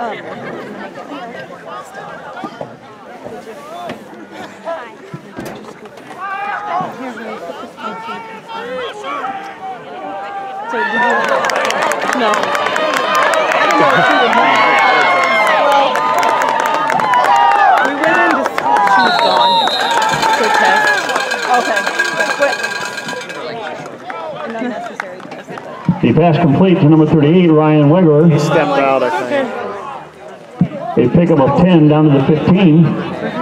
The pass complete to number 38, Ryan Wegerer. Stepped oh out, I think. A pickup of 10 down to the 15.